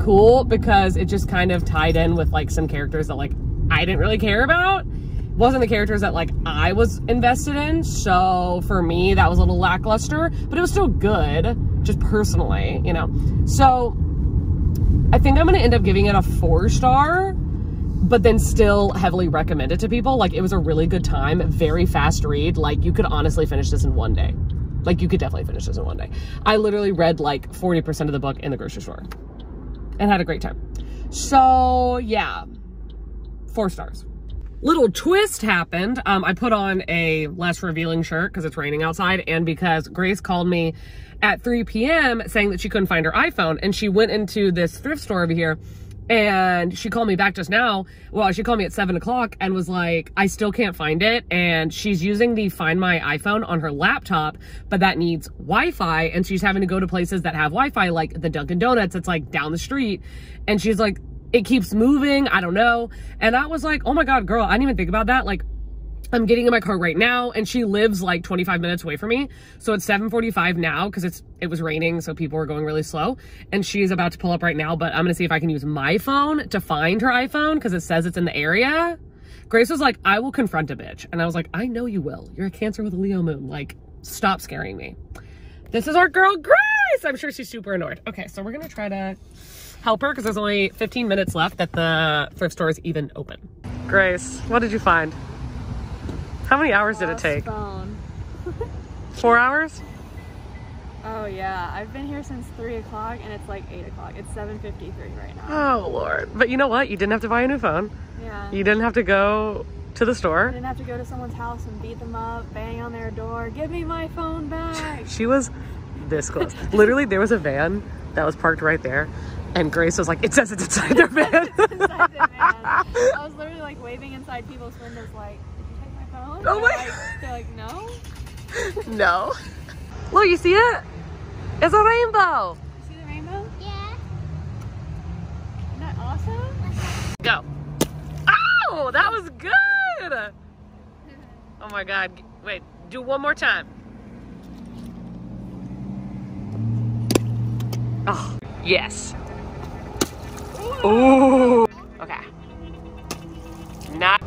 cool because it just kind of tied in with like some characters that like I didn't really care about. Wasn't the characters that like I was invested in. So for me, that was a little lackluster, but it was still good, just personally, you know. So I think I'm gonna end up giving it a four star, but then still heavily recommend it to people. Like it was a really good time, very fast read. Like you could honestly finish this in one day. Like you could definitely finish this in one day. I literally read like 40% of the book in the grocery store and had a great time. So yeah, four stars. Little twist happened. Um, I put on a less revealing shirt because it's raining outside and because Grace called me at 3 p.m. saying that she couldn't find her iPhone and she went into this thrift store over here and she called me back just now. Well, she called me at seven o'clock and was like, I still can't find it. And she's using the Find My iPhone on her laptop, but that needs Wi-Fi. And she's having to go to places that have Wi-Fi, like the Dunkin' Donuts. It's like down the street. And she's like, it keeps moving. I don't know. And I was like, oh my God, girl, I didn't even think about that. Like, I'm getting in my car right now and she lives like 25 minutes away from me. So it's 7:45 now because it's it was raining so people were going really slow and she's about to pull up right now, but I'm going to see if I can use my phone to find her iPhone because it says it's in the area. Grace was like, "I will confront a bitch." And I was like, "I know you will. You're a Cancer with a Leo moon. Like, stop scaring me." This is our girl Grace. I'm sure she's super annoyed. Okay, so we're going to try to help her because there's only 15 minutes left that the thrift store is even open. Grace, what did you find? How many hours did it take? Four hours? Oh yeah, I've been here since three o'clock and it's like eight o'clock. It's seven fifty-three right now. Oh lord. But you know what? You didn't have to buy a new phone. Yeah. You didn't have to go to the I store. didn't have to go to someone's house and beat them up, bang on their door, give me my phone back. She was this close. Literally, there was a van that was parked right there, and Grace was like, "It says it's inside their van." Inside the van. I was literally like waving inside people's windows, like, "Did you take my phone?" Oh my- like, They're like, "No." no. Look, you see it? It's a rainbow. You see the rainbow? Yeah. Isn't that awesome? Go. Oh, that was good. Oh my God. Wait, do one more time. Oh, yes. Ooh. Okay. Not.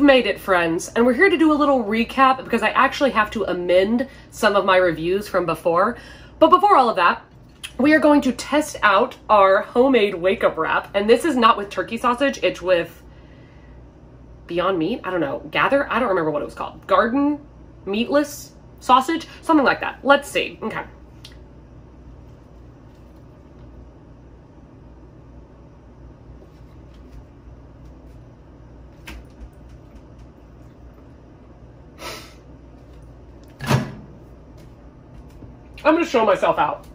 You've made it, friends, and we're here to do a little recap because I actually have to amend some of my reviews from before. But before all of that, we are going to test out our homemade wake up wrap, and this is not with turkey sausage, it's with Beyond Meat. I don't know. Gather. I don't remember what it was called. Garden meatless sausage, something like that. Let's see. Okay. I'm going to show myself out.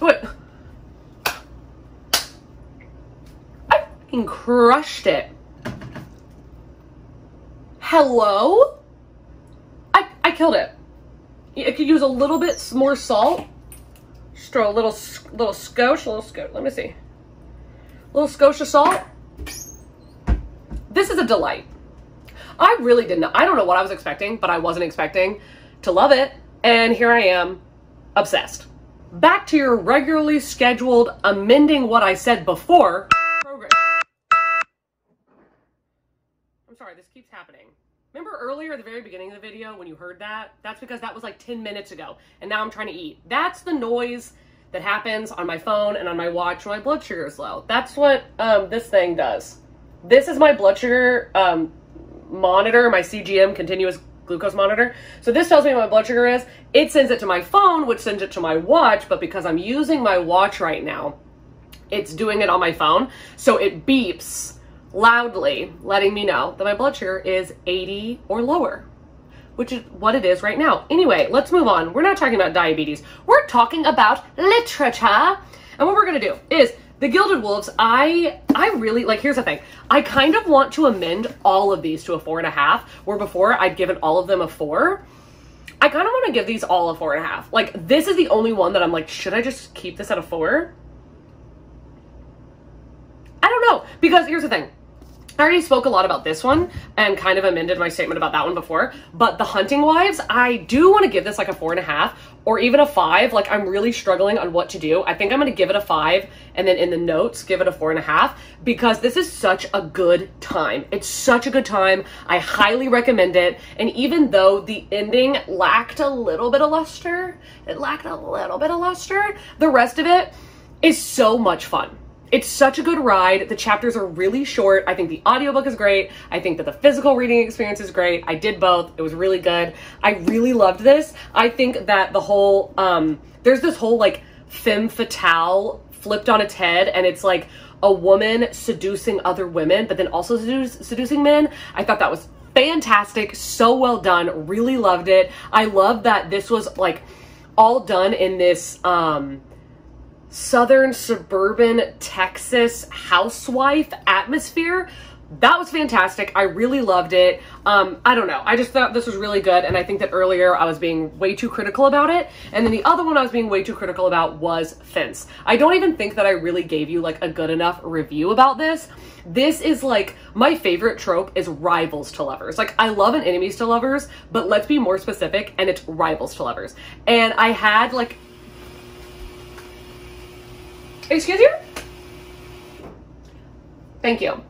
What? I crushed it. Hello? I, I killed it. I could use a little bit more salt. Throw a little, little scotch, a little scotch. Let me see. A little scotch of salt. This is a delight. I really didn't. I don't know what I was expecting, but I wasn't expecting to love it. And here I am, obsessed. Back to your regularly scheduled amending what I said before program. I'm sorry, this keeps happening. Remember earlier at the very beginning of the video when you heard that? That's because that was like 10 minutes ago and now I'm trying to eat. That's the noise that happens on my phone and on my watch when my blood sugar is low. That's what um, this thing does. This is my blood sugar um, monitor, my CGM continuous glucose monitor. So this tells me what my blood sugar is. It sends it to my phone, which sends it to my watch, but because I'm using my watch right now, it's doing it on my phone. So it beeps loudly letting me know that my blood sugar is 80 or lower, which is what it is right now. Anyway, let's move on. We're not talking about diabetes. We're talking about literature. And what we're going to do is the Gilded Wolves, I I really like here's the thing. I kind of want to amend all of these to a four and a half, where before I'd given all of them a four. I kind of want to give these all a four and a half. Like this is the only one that I'm like, should I just keep this at a four? I don't know. Because here's the thing. I already spoke a lot about this one and kind of amended my statement about that one before, but the Hunting Wives, I do want to give this like a four and a half or even a five. Like I'm really struggling on what to do. I think I'm going to give it a five and then in the notes, give it a four and a half because this is such a good time. It's such a good time. I highly recommend it. And even though the ending lacked a little bit of luster, it lacked a little bit of luster, the rest of it is so much fun. It's such a good ride. The chapters are really short. I think the audiobook is great. I think that the physical reading experience is great. I did both. It was really good. I really loved this. I think that the whole um there's this whole like femme fatale flipped on its head and it's like a woman seducing other women but then also seduce, seducing men. I thought that was fantastic. So well done. Really loved it. I love that this was like all done in this um southern suburban Texas housewife atmosphere. That was fantastic. I really loved it. Um, I don't know. I just thought this was really good. And I think that earlier I was being way too critical about it. And then the other one I was being way too critical about was Fence. I don't even think that I really gave you like a good enough review about this. This is like my favorite trope is rivals to lovers. Like I love an enemies to lovers, but let's be more specific and it's rivals to lovers. And I had like Excuse you? Thank you.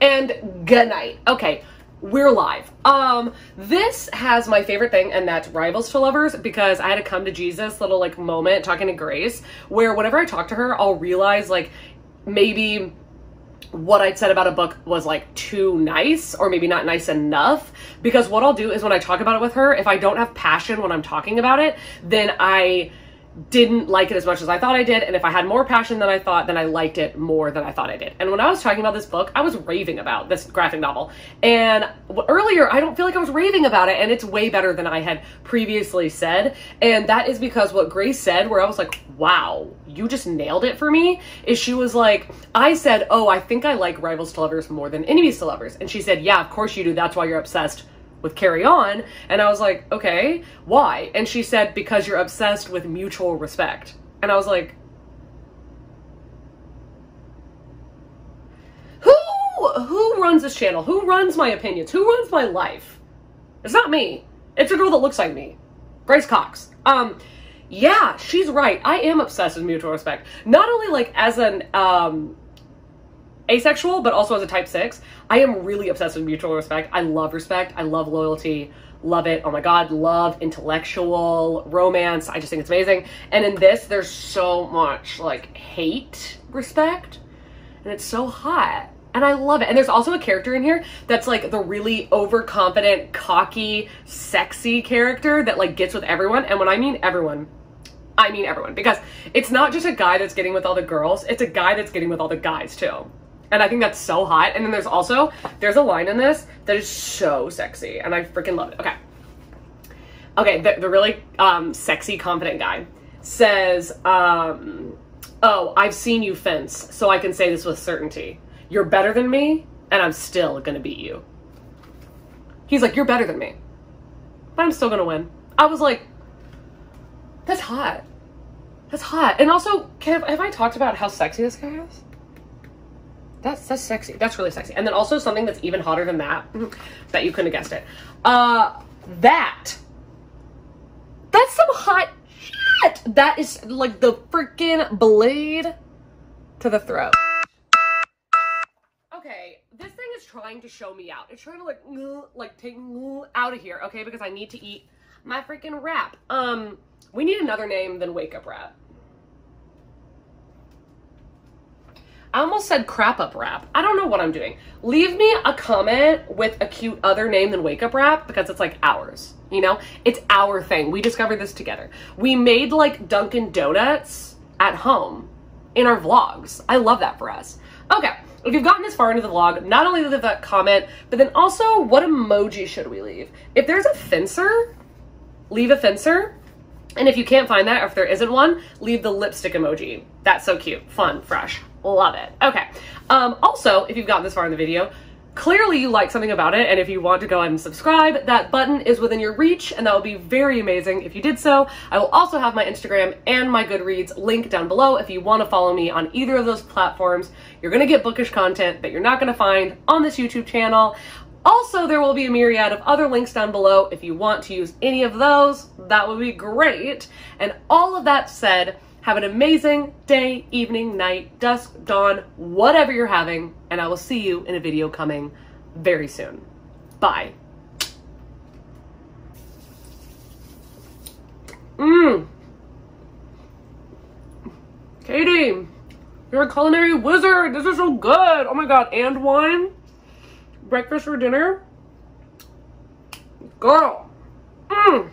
And good night. Okay, we're live. Um, this has my favorite thing, and that's Rivals to Lovers, because I had a come to Jesus little like moment talking to Grace, where whenever I talk to her, I'll realize like maybe what I'd said about a book was like too nice or maybe not nice enough because what I'll do is when I talk about it with her, if I don't have passion when I'm talking about it, then I didn't like it as much as I thought I did. And if I had more passion than I thought, then I liked it more than I thought I did. And when I was talking about this book, I was raving about this graphic novel. And earlier, I don't feel like I was raving about it. And it's way better than I had previously said. And that is because what Grace said, where I was like, wow, you just nailed it for me, is she was like, I said, oh, I think I like Rivals to Lovers more than Enemies to Lovers. And she said, yeah, of course you do. That's why you're obsessed with Carry On. And I was like, okay, why? And she said, because you're obsessed with mutual respect. And I was like, who who runs this channel? Who runs my opinions? Who runs my life? It's not me. It's a girl that looks like me. Grace Cox. Um, yeah, she's right. I am obsessed with mutual respect. Not only like as an um asexual, but also as a type six, I am really obsessed with mutual respect. I love respect. I love loyalty. Love it. Oh my God. Love intellectual romance. I just think it's amazing. And in this, there's so much like hate respect. And it's so hot. And I love it. And there's also a character in here that's like the really overconfident, cocky, sexy character that like gets with everyone. And when I mean everyone, I mean everyone because it's not just a guy that's getting with all the girls, it's a guy that's getting with all the guys too. And I think that's so hot. And then there's also there's a line in this that is so sexy and I freaking love it. Okay. Okay, the, the really um, sexy, confident guy says, um, "Oh, I've seen you fence, so I can say this with certainty. You're better than me, and I'm still gonna beat you." He's like, "You're better than me, but I'm still gonna win." I was like, "That's hot. That's hot." And also, can, have I talked about how sexy this guy is? That's that's sexy. That's really sexy. And then also something that's even hotter than that. Bet you couldn't have guessed it. Uh, that. That's some hot shit. That is like the freaking blade to the throat. Okay, this thing is trying to show me out. It's trying to like like take me out of here. Okay, because I need to eat my freaking wrap. Um, we need another name than wake up wrap. I almost said crap up rap. I don't know what I'm doing. Leave me a comment with a cute other name than wake up rap because it's like ours. You know, it's our thing. We discovered this together. We made like Dunkin' Donuts at home in our vlogs. I love that for us. Okay, if you've gotten this far into the vlog, not only leave that comment, but then also what emoji should we leave? If there's a fencer, leave a fencer. And if you can't find that, or if there isn't one, leave the lipstick emoji. That's so cute, fun, fresh. Love it. Okay. Um, also, if you've gotten this far in the video, clearly you like something about it, and if you want to go ahead and subscribe, that button is within your reach, and that would be very amazing if you did so. I will also have my Instagram and my Goodreads link down below if you want to follow me on either of those platforms. You're going to get bookish content that you're not going to find on this YouTube channel. Also, there will be a myriad of other links down below if you want to use any of those. That would be great. And all of that said, have an amazing day, evening, night, dusk, dawn, whatever you're having, and I will see you in a video coming very soon. Bye. Mmm. Katie, you're a culinary wizard. This is so good. Oh my god, and wine? Breakfast for dinner? Girl. Mmm.